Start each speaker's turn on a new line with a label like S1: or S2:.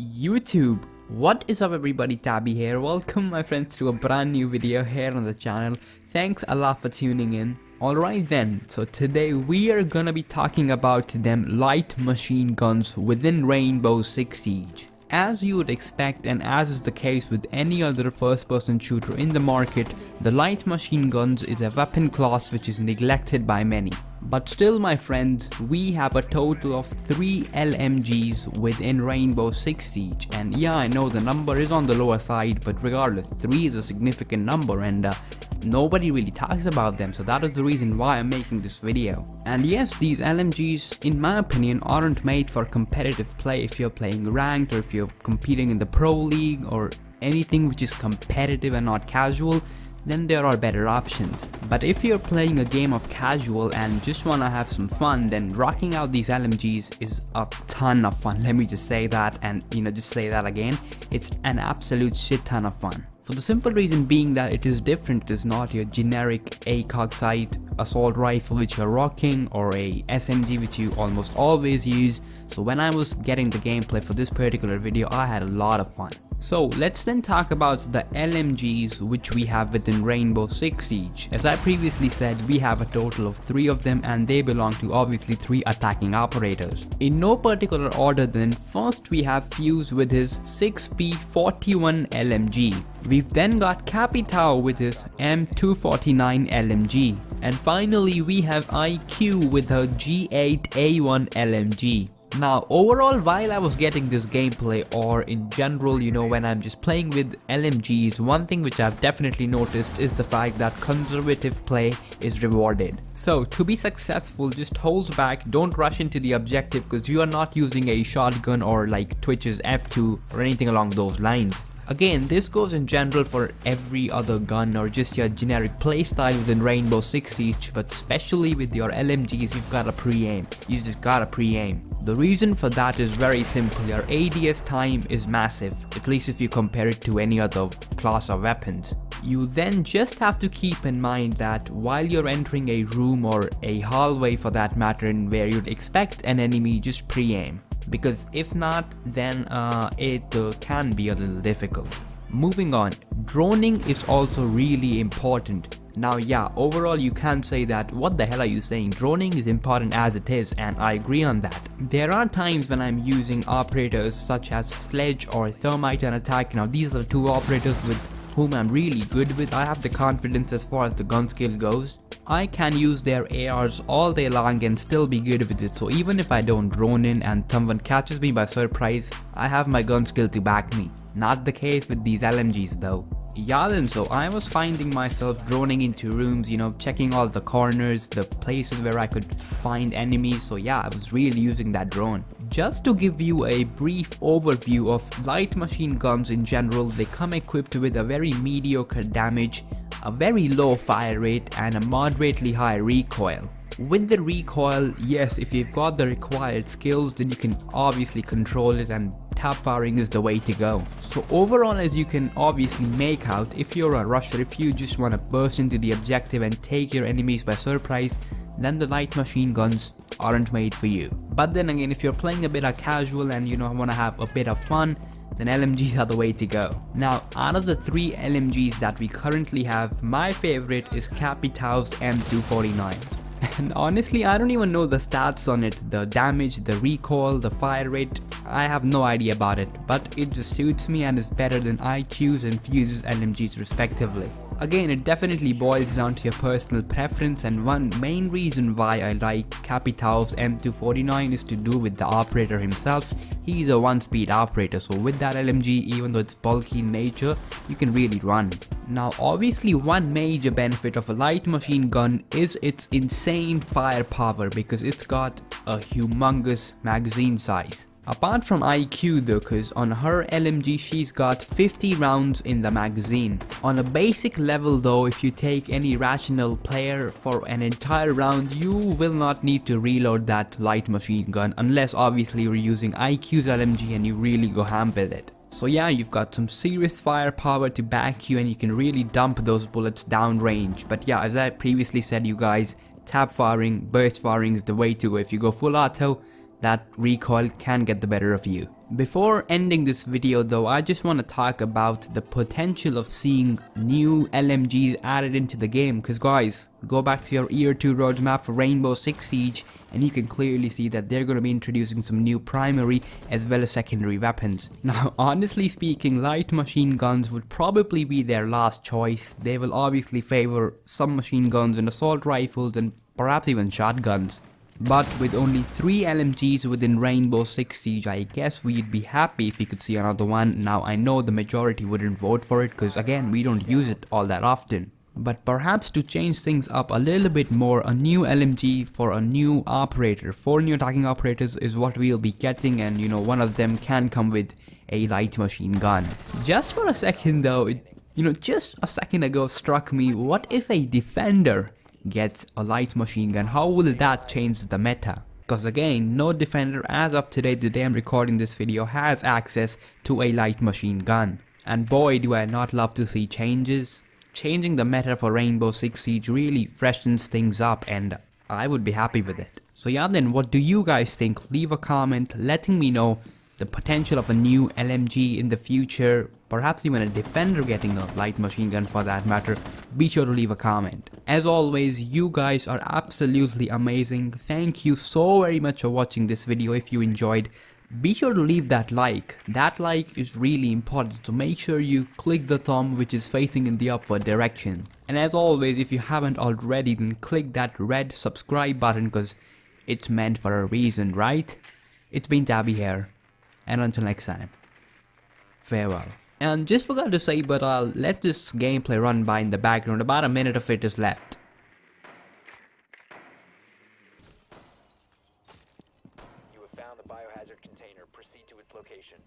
S1: YouTube. What is up everybody, Tabby here. Welcome my friends to a brand new video here on the channel. Thanks a lot for tuning in. Alright then, so today we are gonna be talking about them light machine guns within Rainbow Six Siege. As you would expect and as is the case with any other first person shooter in the market, the light machine guns is a weapon class which is neglected by many. But still my friends, we have a total of 3 LMGs within Rainbow Six Siege and yeah I know the number is on the lower side but regardless 3 is a significant number and uh, nobody really talks about them so that is the reason why I'm making this video. And yes these LMGs in my opinion aren't made for competitive play if you're playing ranked or if you're competing in the pro league or anything which is competitive and not casual then there are better options. But if you're playing a game of casual and just wanna have some fun, then rocking out these LMGs is a ton of fun. Let me just say that and you know just say that again. It's an absolute shit ton of fun. For the simple reason being that it is different, it is not your generic ACOG sight assault rifle which you're rocking or a SMG which you almost always use. So when I was getting the gameplay for this particular video, I had a lot of fun. So let's then talk about the LMGs which we have within Rainbow Six Siege. As I previously said, we have a total of 3 of them and they belong to obviously 3 attacking operators. In no particular order then, first we have Fuze with his 6P41 LMG. We've then got Capitao with his M249 LMG. And finally we have IQ with her G8A1 LMG. Now overall while I was getting this gameplay or in general you know when I'm just playing with LMGs one thing which I've definitely noticed is the fact that conservative play is rewarded. So to be successful just hold back don't rush into the objective because you are not using a shotgun or like Twitch's F2 or anything along those lines. Again, this goes in general for every other gun or just your generic playstyle within Rainbow Six Siege, but especially with your LMGs, you've got to pre-aim. You just gotta pre-aim. The reason for that is very simple, your ADS time is massive, at least if you compare it to any other class of weapons. You then just have to keep in mind that while you're entering a room or a hallway for that matter in where you'd expect an enemy, just pre-aim because if not then uh, it uh, can be a little difficult. Moving on, droning is also really important. Now yeah, overall you can say that what the hell are you saying, droning is important as it is and I agree on that. There are times when I'm using operators such as Sledge or Thermite and Attack, now these are two operators with whom I'm really good with, I have the confidence as far as the gun skill goes. I can use their ARs all day long and still be good with it so even if I don't drone in and someone catches me by surprise, I have my gun skill to back me. Not the case with these LMGs though. Yeah then so I was finding myself droning into rooms, you know, checking all the corners, the places where I could find enemies, so yeah, I was really using that drone. Just to give you a brief overview of light machine guns in general, they come equipped with a very mediocre damage, a very low fire rate and a moderately high recoil. With the recoil, yes, if you've got the required skills, then you can obviously control it and tap firing is the way to go. So overall as you can obviously make out, if you're a rusher, if you just want to burst into the objective and take your enemies by surprise, then the light machine guns aren't made for you. But then again, if you're playing a bit of casual and you know want to have a bit of fun, then LMGs are the way to go. Now, out of the three LMGs that we currently have, my favorite is Capitao's M249. And honestly, I don't even know the stats on it, the damage, the recoil, the fire rate, I have no idea about it, but it just suits me and is better than IQ's and Fuze's LMGs respectively. Again, it definitely boils down to your personal preference and one main reason why I like Capitao's M249 is to do with the operator himself. He's a one speed operator so with that LMG even though it's bulky in nature, you can really run. Now obviously one major benefit of a light machine gun is its insane firepower because it's got a humongous magazine size. Apart from IQ though cause on her LMG she's got 50 rounds in the magazine. On a basic level though if you take any rational player for an entire round you will not need to reload that light machine gun unless obviously you're using IQ's LMG and you really go ham with it. So yeah, you've got some serious firepower to back you and you can really dump those bullets downrange. But yeah, as I previously said you guys, tap firing, burst firing is the way to go. If you go full auto, that recoil can get the better of you. Before ending this video though, I just want to talk about the potential of seeing new LMGs added into the game cause guys, go back to your year 2 roadmap for Rainbow Six Siege and you can clearly see that they're going to be introducing some new primary as well as secondary weapons. Now honestly speaking, light machine guns would probably be their last choice. They will obviously favor some machine guns and assault rifles and perhaps even shotguns. But with only 3 LMGs within Rainbow Six Siege, I guess we'd be happy if we could see another one. Now I know the majority wouldn't vote for it because again we don't use it all that often. But perhaps to change things up a little bit more, a new LMG for a new operator. 4 new attacking operators is what we'll be getting and you know one of them can come with a light machine gun. Just for a second though, it, you know just a second ago struck me, what if a defender gets a light machine gun, how will that change the meta? Because again, no defender as of today, the day I'm recording this video, has access to a light machine gun. And boy do I not love to see changes. Changing the meta for Rainbow Six Siege really freshens things up and I would be happy with it. So yeah then, what do you guys think? Leave a comment letting me know the potential of a new LMG in the future, perhaps even a defender getting a light machine gun for that matter, be sure to leave a comment. As always, you guys are absolutely amazing. Thank you so very much for watching this video if you enjoyed. Be sure to leave that like. That like is really important so make sure you click the thumb which is facing in the upward direction. And as always, if you haven't already then click that red subscribe button because it's meant for a reason, right? It's been Tabby here and until next time, farewell. And just forgot to say, but I'll uh, let this gameplay run by in the background, about a minute of it is left. Location.